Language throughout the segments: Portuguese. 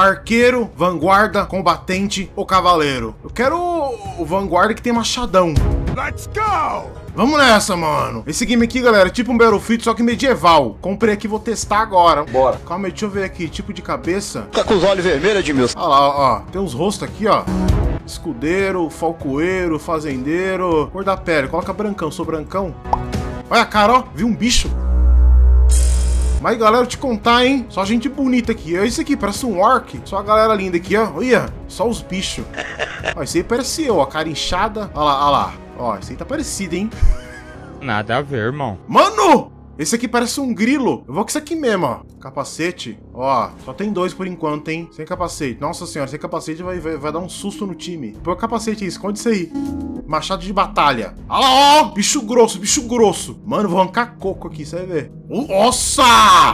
arqueiro, vanguarda, combatente ou cavaleiro? Eu quero o, o vanguarda que tem machadão. Let's go! Vamos nessa, mano. Esse game aqui, galera, é tipo um Battlefield, só que medieval. Comprei aqui, vou testar agora. Bora. Calma aí, deixa eu ver aqui. Tipo de cabeça. Fica com os olhos vermelhos, Edmilson. Olha lá, ó, ó. Tem uns rostos aqui, ó. Escudeiro, falcoeiro, fazendeiro. Cor da pele. Coloca brancão, sou brancão. Olha a cara, ó. Vi um bicho. Mas, galera, eu te contar, hein? Só gente bonita aqui. Olha isso aqui, parece um orc. Só a galera linda aqui, ó. Olha, só os bichos. Ó, esse aí parece eu, ó. Cara inchada. Olha lá, olha lá. Ó, esse aí tá parecido, hein? Nada a ver, irmão. Mano! Esse aqui parece um grilo. Eu vou com isso aqui mesmo, ó. Capacete. Ó, só tem dois por enquanto, hein? Sem capacete. Nossa senhora, sem capacete vai, vai, vai dar um susto no time. Põe o capacete aí, esconde isso aí. Machado de batalha. Olha lá, ó! Bicho grosso, bicho grosso. Mano, vou arrancar coco aqui, você vai ver. Nossa!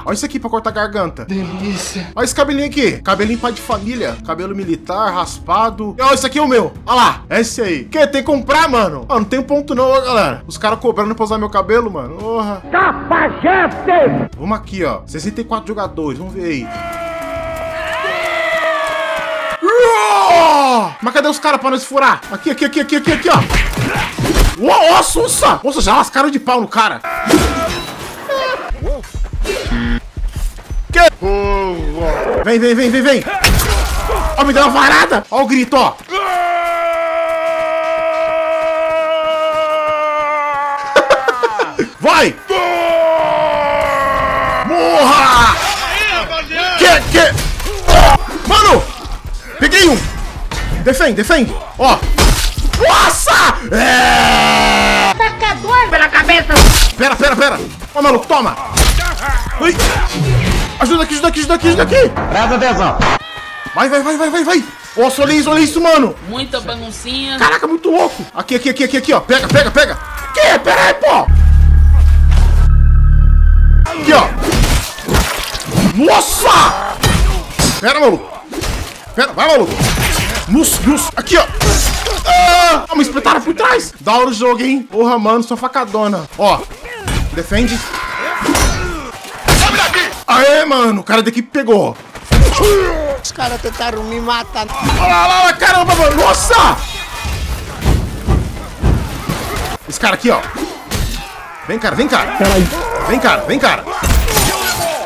Olha isso aqui pra cortar a garganta. Delícia. Olha esse cabelinho aqui. Cabelinho pai de família. Cabelo militar, raspado. E ó, esse aqui é o meu. Olha lá. É esse aí. Que? Tem que comprar, mano? Ó, não tem ponto não, ó, galera. Os caras cobrando pra usar meu cabelo, mano. Porra. Cafajeste! Vamos aqui, ó. 64 jogadores. Vamos ver aí. Mas cadê os caras pra nós furar? Aqui, aqui, aqui, aqui, aqui, aqui, ó. Uou, ó, sussa! Nossa, já lascaram de pau no cara. Que? Vem, vem, vem, vem, vem. Ó, me deu uma varada. Ó o grito, ó. Vai! Morra! Que, que? Mano! Peguei um! Defende, defende! Ó! Nossa! É! Sacador pela cabeça! Pera, pera, pera! Ó, maluco, toma! Ai. Ajuda aqui, ajuda aqui, ajuda aqui, ajuda aqui! Presta atenção. Vai, vai, vai, vai, vai, vai! Nossa, olha isso, olha isso, mano! Muita baguncinha. Caraca, muito louco! Aqui, aqui, aqui, aqui, aqui, ó! Pega, pega, pega! Que? Pera aí, pô! Aqui, ó! Nossa! Pera, maluco! Pera, vai, maluco! Nus, nus! Aqui, ó! Ah, me espetaram por trás! Da hora o jogo, hein? Porra, mano, sua facadona. Ó, defende. Aê, mano, o cara da equipe pegou. Os caras tentaram me matar. Olha lá, olha lá, caramba, mano, nossa! Esse cara aqui, ó. Vem, cara, vem, cara. Vem, cara, vem, cara.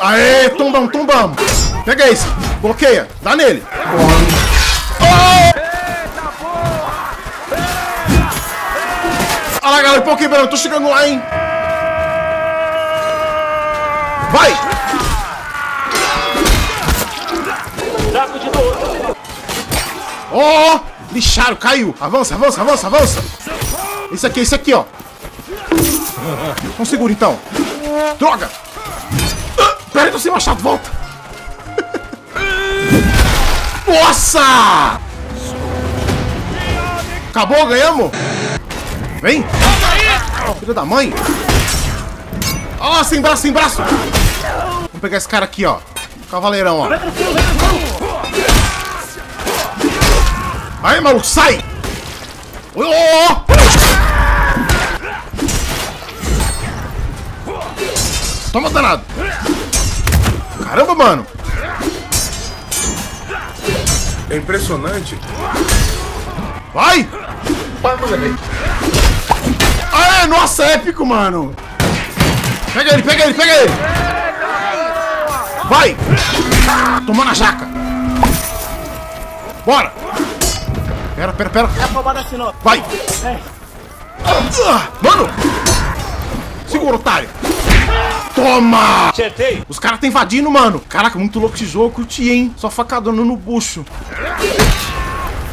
Aê, tombamos, tombamos. Pega esse, bloqueia, dá nele. Olha galera, pau quebrando, tô chegando lá, hein. Vai! Ó, lixaram, caiu. Avança, avança, avança, avança. Esse aqui, esse aqui, ó. Então segura, então. Droga. Ah, Pera aí, tô sem machado, volta. Nossa! Acabou, ganhamos? Vem! Filho da mãe! Ó, sem braço, sem braço! Vamos pegar esse cara aqui, ó. Cavaleirão, ó. Aí, maluco, sai! Ô, ô, ô! Toma, danado! Caramba, mano! É impressionante. Vai! Aê, nossa, épico, mano! Pega ele, pega ele, pega ele! Vai! Tomou na jaca! Bora! Pera, pera, pera! Vai! Ah, Mano! Segura, otário! Toma! Acertei. Os caras tá invadindo, mano. Caraca, muito louco esse jogo. Curti, hein? Só facadona no bucho.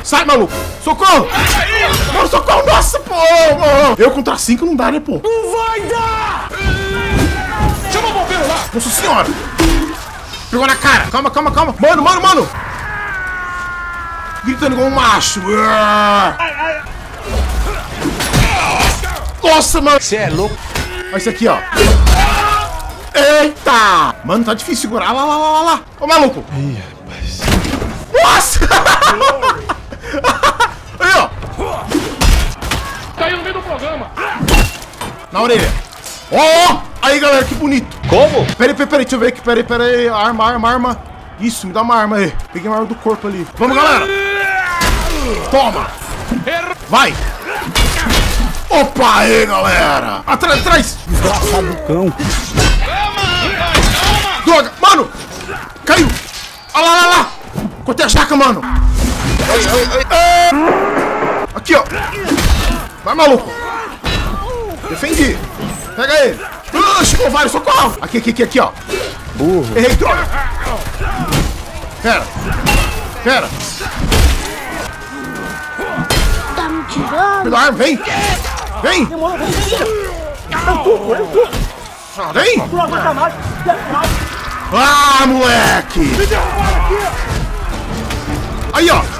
Sai, maluco! Socorro! Mano, socorro! Nossa, mano. Eu contra cinco não dá, né, pô? Não vai dar! Chama o bombeiro lá! Nossa senhora! Pegou na cara! Calma, calma, calma! Mano, mano, mano! Gritando igual um macho! Nossa, mano! Você é louco. Olha isso aqui, ó. Eita! Mano, tá difícil segurar. Lá, lá, lá, lá, lá. Ô, maluco. Ih, rapaz. Nossa! Caiu no meio do programa. Na orelha. Ó! Aí, galera, que bonito. Como? Peraí, peraí, peraí, deixa eu ver aqui. Peraí, peraí. Arma, arma, arma. Isso, me dá uma arma aí. Peguei uma arma do corpo ali. Vamos, galera! Toma! Vai! Opa, aí, galera! Atrás, atrás! Desgraçado cão. Droga! Mano! Caiu! Olha lá, lá, lá! Cortei a jaca, mano! Aqui, ó! Vai, maluco! Defendi! Pega ele! Ah, chegou vários, socorro! Aqui, aqui, aqui, aqui, ó! Burro. Errei, droga! Pera! Pera! Tá me tirando? Me dá arma, vem! Vem! Ah, vem! Ah, moleque! Aí, ó!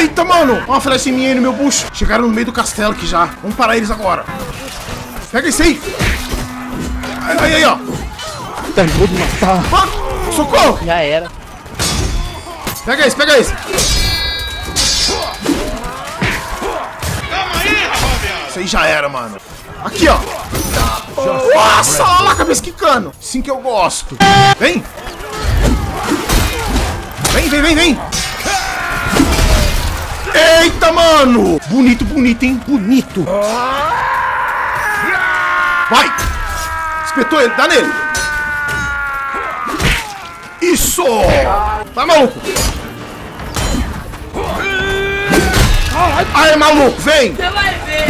Eita, mano! Uma flecha em mim aí no meu bucho. Chegaram no meio do castelo aqui já. Vamos parar eles agora. Pega esse aí! Aí, aí, aí, ó! Tentou de matar. Mano, socorro! Já era. Pega esse, pega esse! Isso aí já era, mano. Aqui, ó. Nossa, olha lá a cabeça quicando. Sim que eu gosto. Vem. Vem, vem, vem, vem. Eita, mano. Bonito, bonito, hein? Bonito. Vai. Espetou ele, dá nele. Isso. Vai, maluco. Aí, maluco, vem! Você vai ver!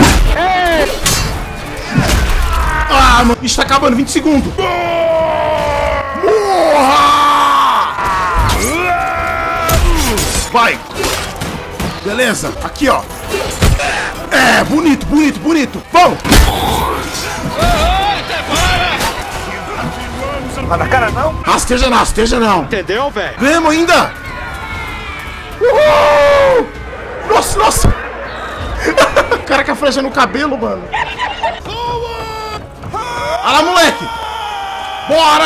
Ah, mano, tá acabando, 20 segundos! Morra! Vai! Beleza, aqui ó! É, bonito, bonito, bonito! Vamos! Vai na cara não? Rasteja não, rasteja não! Entendeu, velho? Ganhamos ainda! Uhul! Nossa, nossa! o cara com a flecha no cabelo, mano. Olha lá, moleque! Bora!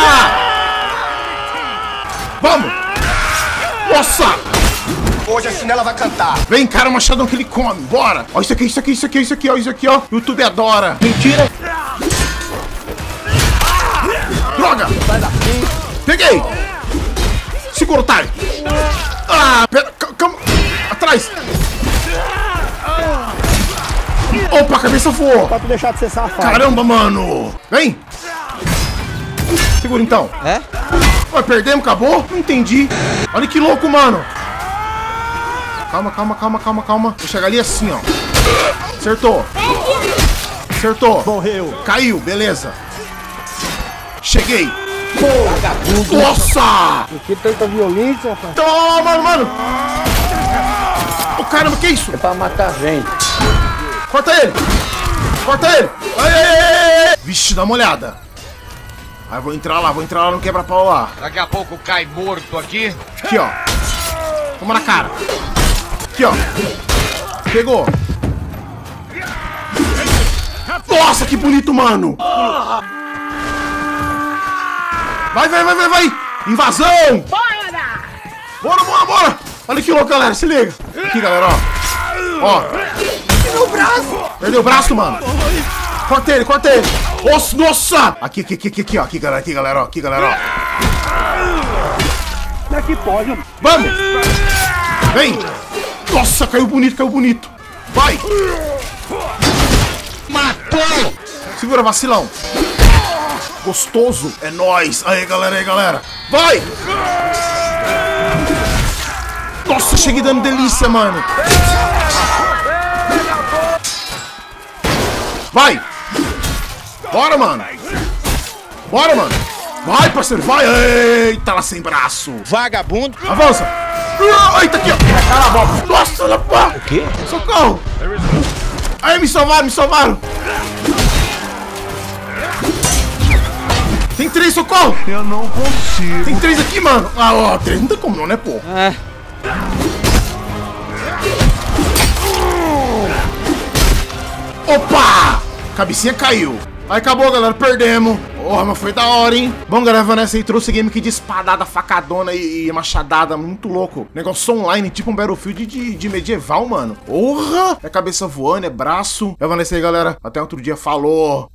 Vamos! Nossa! Hoje a chinela vai cantar. Vem, cara, o machadão que ele come. Bora! Ó, isso aqui, isso aqui, isso aqui, isso aqui, ó, isso aqui, ó. O YouTube adora. Mentira. Droga! Peguei! Segura o time! Ah, pera, ca- calma! Atrás! Opa, a cabeça voou! Pra tu deixar de ser safado. Caramba, mano! Vem! Segura então. É? Ué, perdemos, acabou? Não entendi. Olha que louco, mano. Calma, calma, calma, calma, calma. Vou chegar ali assim, ó. Acertou. Acertou. Morreu. Caiu, beleza. Cheguei. Nossa! Que tanta violência, rapaz. Toma, mano, mano. Ô, caramba, que isso? É pra matar gente. Corta ele! Corta ele! Ai, ai, ai. Vixe, dá uma olhada. Aí vou entrar lá, vou entrar lá no quebra-pau lá. Daqui a pouco cai morto aqui. Aqui, ó. Toma na cara. Aqui, ó. Pegou. Nossa, que bonito, mano. Vai, vai, vai, vai, vai. Invasão. Bora, bora, bora. Olha que louco, galera. Se liga. Aqui, galera, ó. Ó. Perdeu o braço. Perdeu o braço, mano. Corta ele, corta ele. Nossa, nossa. Aqui, aqui, aqui, aqui, aqui, ó. Aqui, galera, aqui, galera, ó. Aqui, galera, ó. Como é que pode? Vamos! Vem! Nossa, caiu bonito, caiu bonito. Vai! Matou! Segura, vacilão. Gostoso. É nóis. Aí, galera, aí, galera. Vai! Nossa, cheguei dando delícia, mano. Vai! Bora, mano. Bora, mano. Vai, parceiro, vai. Eita, lá sem braço. Vagabundo. Avança! Eita, aqui, ó! Nossa, olha pá! O quê? Socorro! Aí, me salvaram, me salvaram! Tem três, socorro! Eu não consigo. Tem três aqui, mano! Ah, ó, três não tem como não, né, pô? É. Opa! Cabecinha caiu. Aí acabou, galera. Perdemos. Porra, mas foi da hora, hein? Bom, galera, Vanessa aí trouxe game aqui de espadada, facadona e, e machadada. Muito louco. Negócio online, tipo um Battlefield de, de medieval, mano. Porra! É cabeça voando, é braço. É Vanessa aí, galera. Até outro dia. Falou!